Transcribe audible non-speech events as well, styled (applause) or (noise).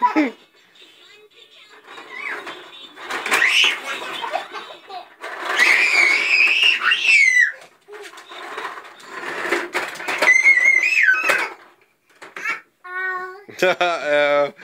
(laughs) Uh-oh.